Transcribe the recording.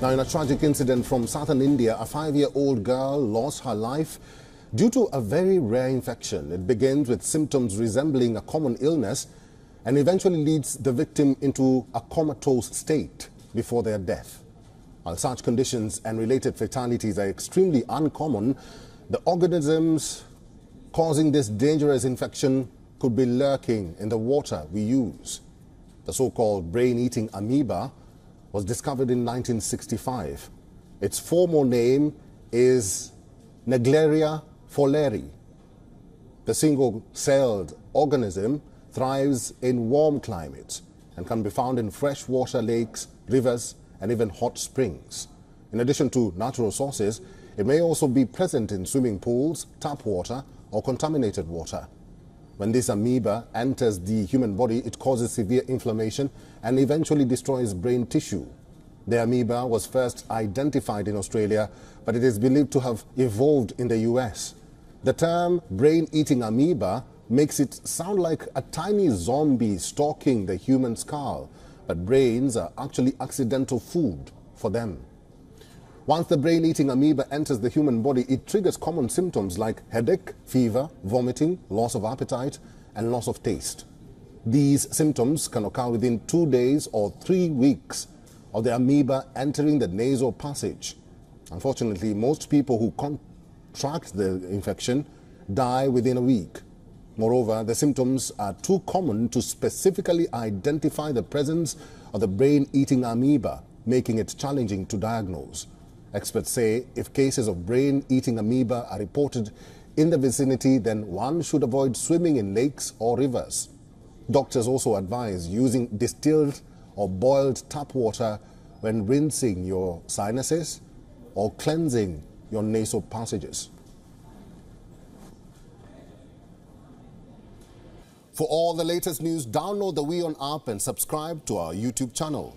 Now, in a tragic incident from southern India, a five-year-old girl lost her life due to a very rare infection. It begins with symptoms resembling a common illness and eventually leads the victim into a comatose state before their death. While such conditions and related fatalities are extremely uncommon, the organisms causing this dangerous infection could be lurking in the water we use. The so-called brain-eating amoeba was discovered in 1965. Its formal name is Naegleria fowleri. The single-celled organism thrives in warm climates and can be found in freshwater lakes, rivers, and even hot springs. In addition to natural sources, it may also be present in swimming pools, tap water, or contaminated water. When this amoeba enters the human body, it causes severe inflammation and eventually destroys brain tissue. The amoeba was first identified in Australia, but it is believed to have evolved in the US. The term brain-eating amoeba makes it sound like a tiny zombie stalking the human skull, but brains are actually accidental food for them. Once the brain-eating amoeba enters the human body, it triggers common symptoms like headache, fever, vomiting, loss of appetite, and loss of taste. These symptoms can occur within two days or three weeks of the amoeba entering the nasal passage. Unfortunately, most people who contract the infection die within a week. Moreover, the symptoms are too common to specifically identify the presence of the brain-eating amoeba, making it challenging to diagnose. Experts say if cases of brain-eating amoeba are reported in the vicinity, then one should avoid swimming in lakes or rivers. Doctors also advise using distilled or boiled tap water when rinsing your sinuses or cleansing your nasal passages. For all the latest news, download the WION app and subscribe to our YouTube channel.